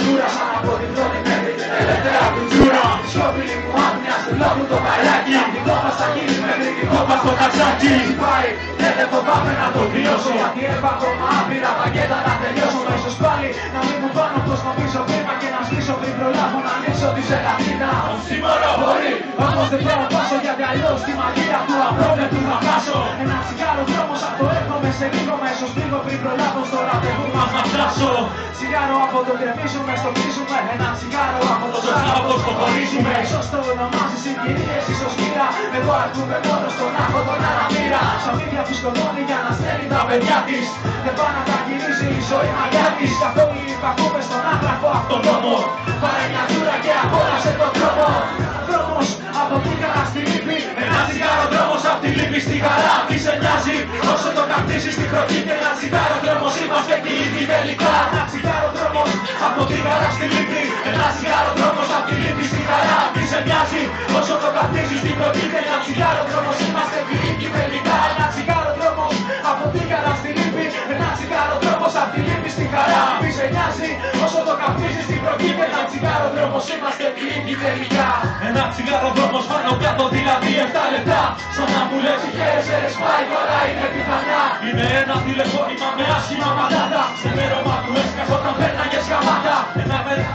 κουλτούρα σαν από την πρώτη μέχρι την τελευταία κουλτούρα Σιώπηλη μου άγνοια του λόγου το μπαλάκι Δικό μας θα γίνει μέχρι δικό μας το ταξάκι Πάει, δεν δεν φοβάμαι να το βιώσω Γιατί έχω ακόμα άπειρα πακέτα να τελειώσω Ίσως πάλι να μην μου πάνω πως να πίσω βήμα Και να στήσω πριν προλάβω να ανοίξω τη ζελατίνα Σήμερα μπορεί, όμως δεν θέλω πάσω Γιατί αλλιώς τη μαγεία σε λίγο Μέσως λίγο πριν προλάβω στο ραντεβού μας να φτάσω Τσιγάρο από το κρεμίσουμε στο κλείσουμε Ένα τσιγάρο από το σάραβο στο χωρίζουμε. Ίσως το ονομάζει συγκυρίες, ίσως μοίρα Εγώ αρκούμε μόνος στον άγχο τον αναμήρα Σαν μύδια που σκοτώνει για να στέλνει τα παιδιά της. Δεν πάει να τα γυρίζει η ζωή μαγιά της. Καθόλου υπακούμε στον άγραφο αυτόν νόμο Παρενιατούρα και απόλαυσε τον τρόπο. Δρόμος από την χαρά στη λύπη. Ένα τσιγάρο δρόμος από τη λύπη στη χαρά καπνίζεις στην χρονική και ένα τσιγάρο δρόμος είμαστε και ήδη τελικά. Ένα τσιγάρο δρόμος από την χαρά στη λύπη. Ένα τσιγάρο δρόμος από τη λύπη στη χαρά Τι σε νοιάζει όσο το καπνίζεις στην χρονική και ένα τσιγάρο δρόμος είμαστε και ήδη τελικά. Ένα τσιγάρο δρόμος από την χαρά στη λύπη. Ένα τσιγάρο δρόμος από τη λύπη στη χαρά Τι σε νοιάζει όσο το καπνίζεις στην χρονική και ένα τσιγάρο δρόμος είμαστε και ήδη τελικά. Ένα τσιγάρο δρόμος πάνω κάτω δηλαδή 7 λεπτά. Σαν να μου λες χαίρεσαι ρε σπάει τώρα είναι πιθανά Είναι ένα τηλεφώνημα με άσχημα μαντάτα. Σε μέρωμα του έσκασε όταν πέρναγε σκαμάτα. Ένα μέρα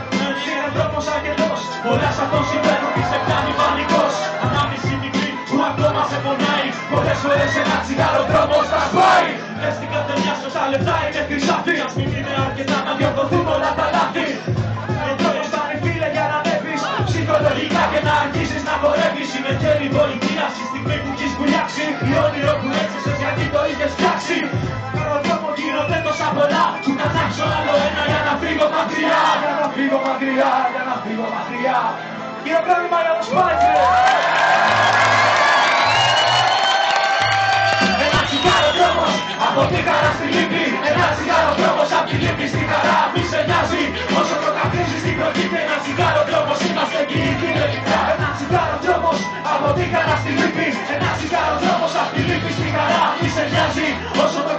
είναι δρόμος αγγελός Πολλά σ' αυτό συμβαίνουν και σε πιάνει πανικός. Ανάμνηση μικρή που ακόμα σε πονάει. Πολλές φορές ένα τσιγάρο δρόμος θα σπάει. Λες την καθεμιά σου στα λεπτά είναι χρυσάφι αλλάξω άλλο ένα να φύγω μακριά, για να φύγω μακριά, να φύγω μακριά. Κύριε Ένα τσιγάρο δρόμος από τη χαρά στη λύπη Ένα τσιγάρο δρόμος από τη λύπη στη χαρά. Μη σε νοιάζει όσο το καπνίζεις στην προκύπτει Ένα τσιγάρο δρόμος είμαστε εκεί κυριολεκτά Ένα τσιγάρο δρόμος από τη χαρά στη λύπη Ένα τσιγάρο δρόμος από τη λύπη στη χαρά. Μη σε νοιάζει όσο το